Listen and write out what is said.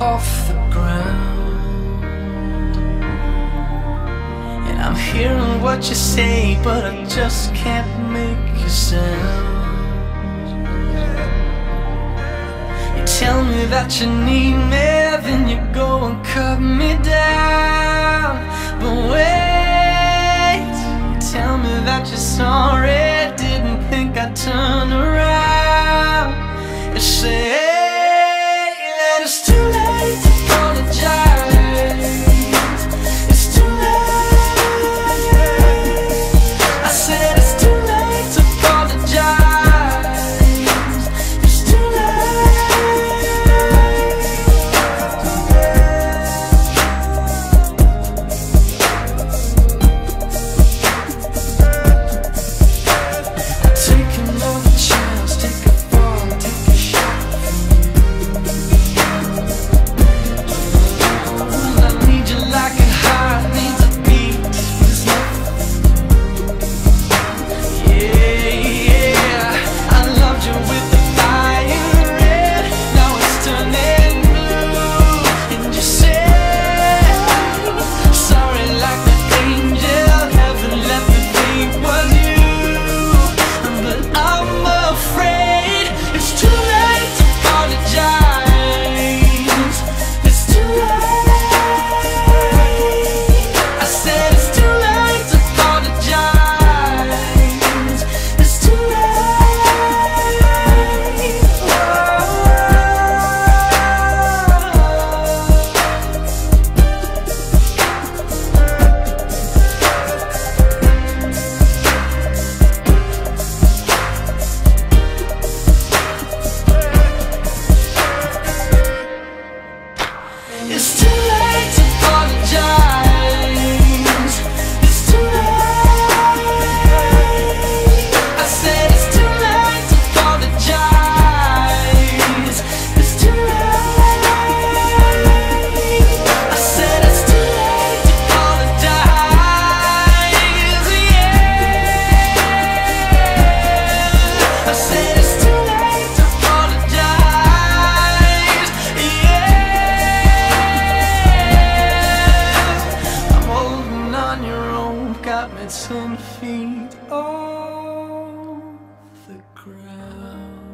off the ground. And I'm hearing what you say, but I just can't make a sound. You tell me that you need me, then you go and cut me down. But wait, you tell me that you're sorry, It's too- on your own got me ten feet off the ground.